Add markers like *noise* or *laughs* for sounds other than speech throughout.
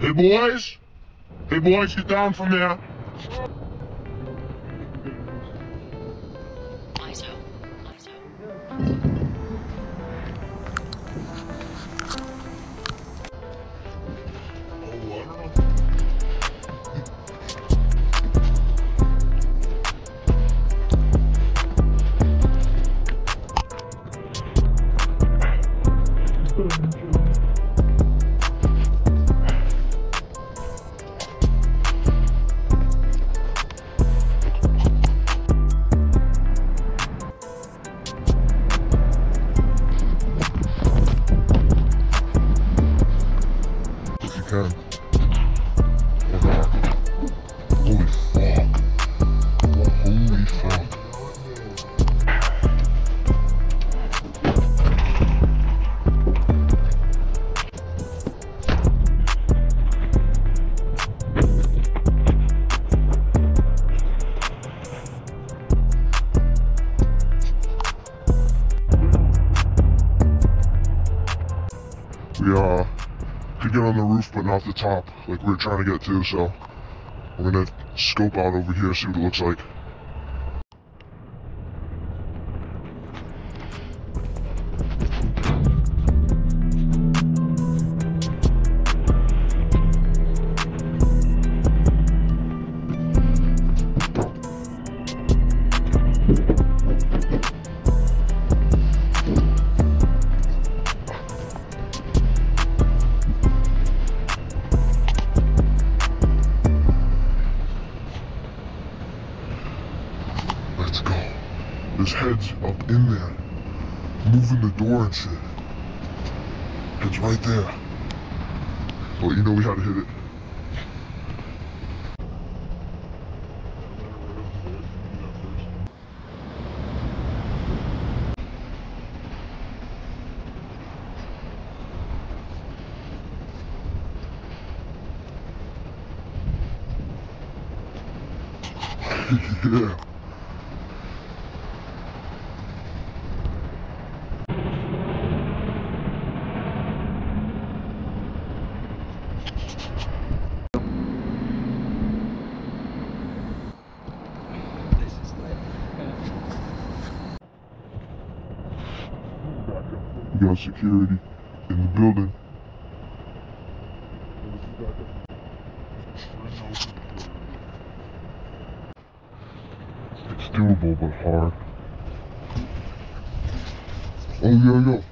Hey boys! Hey boys, get down from there! We uh could get on the roof but not the top like we were trying to get to, so we're gonna scope out over here, see what it looks like. In there. Moving the door and shit. It's right there. Well, you know we had to hit it. *laughs* yeah. We got security in the building. It's doable but hard. Oh yo yo.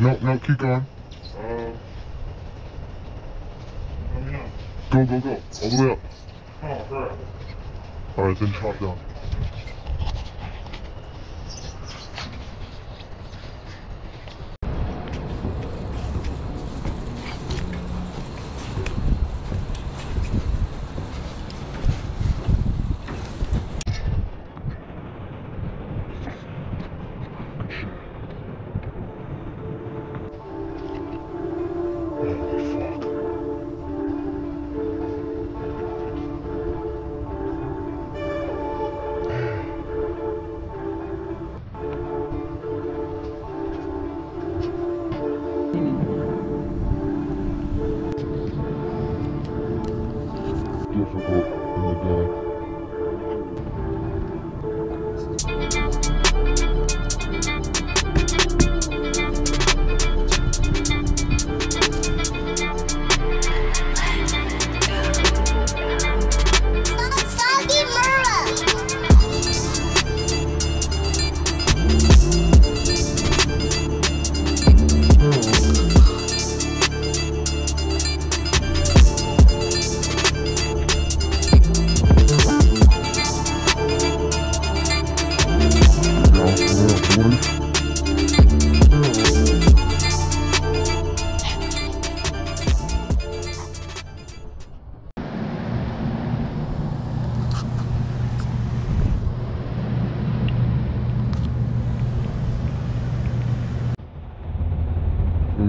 No, no, keep going. Go, go, go. All the way up. Alright, then drop down. In the day.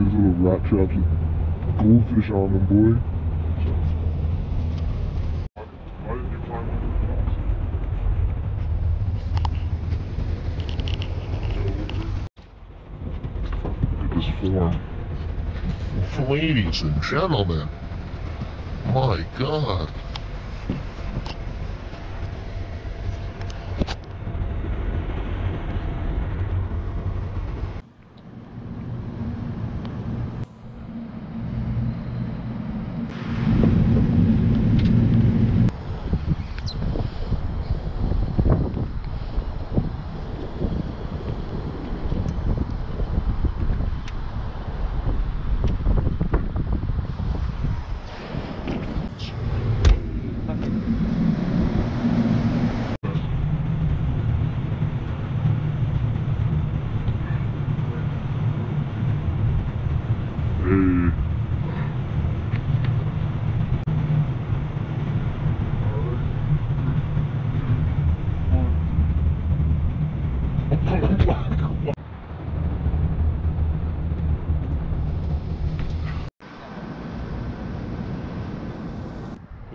these little traps with goldfish on them, boy. Ladies and gentlemen, my God.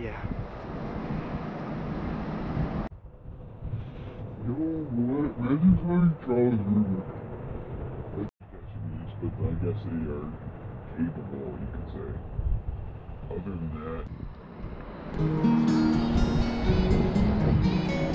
Yeah. You know what? Reggie's already Charles Ruben. But I guess they are capable, you could say. Other than that.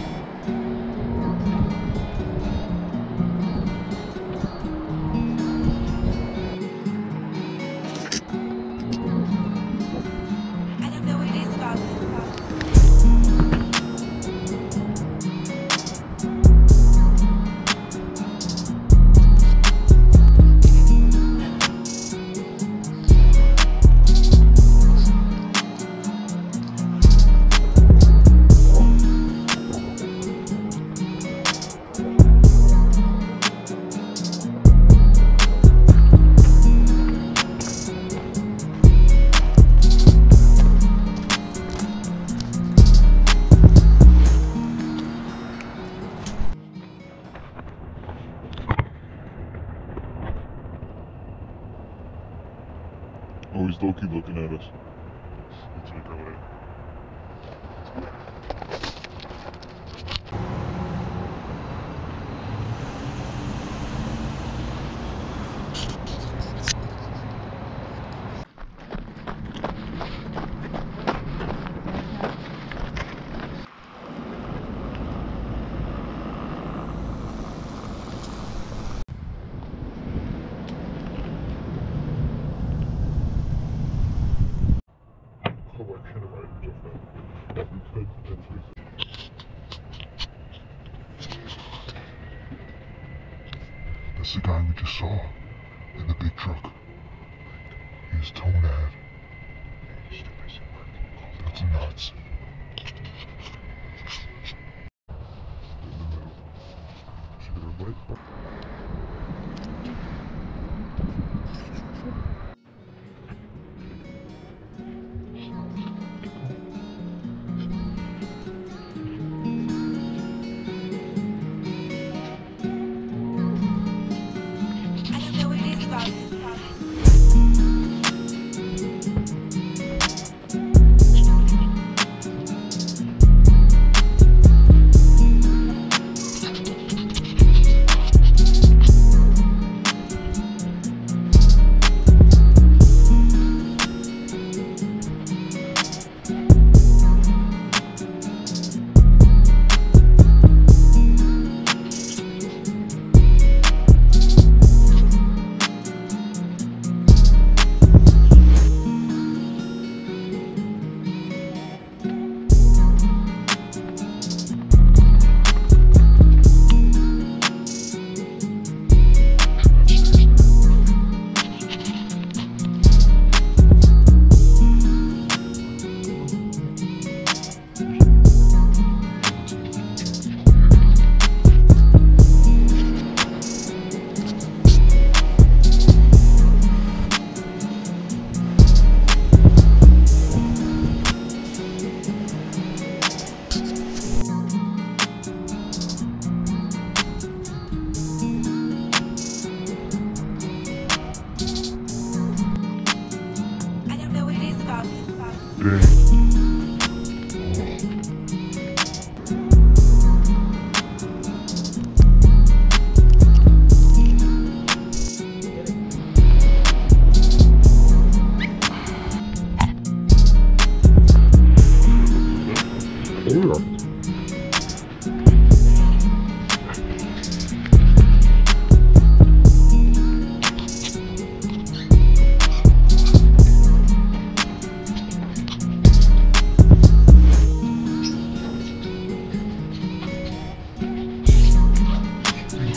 saw in the big truck. He's was tone-ad.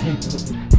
Fence?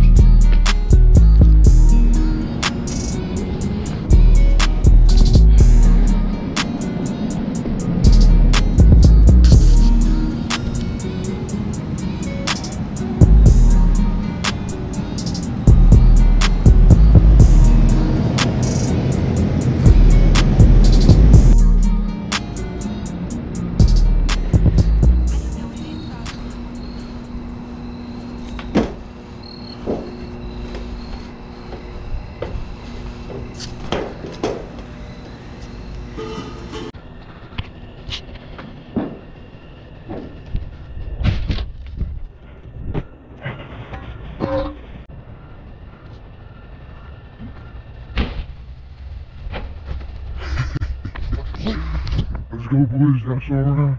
Go, boys. That's all around.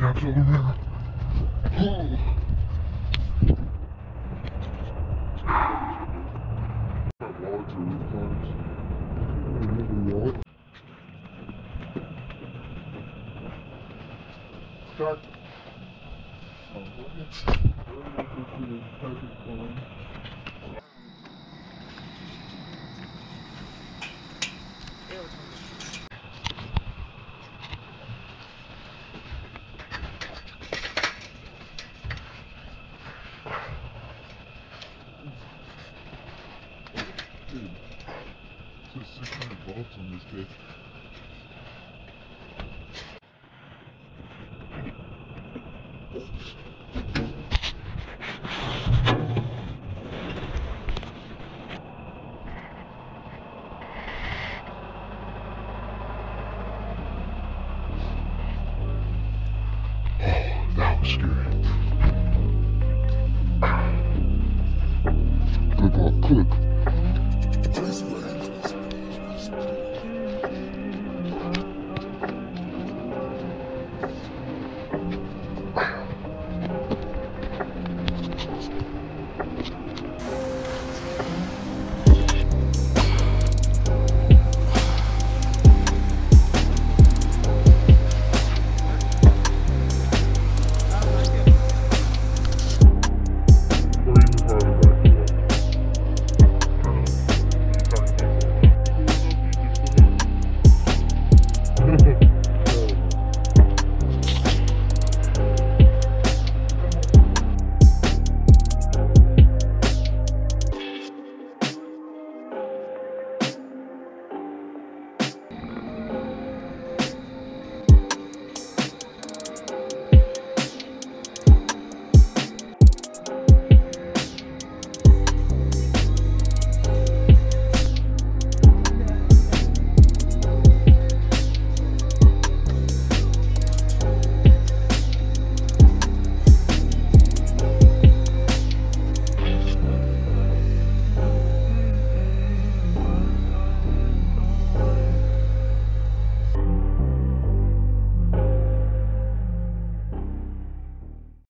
That's all around.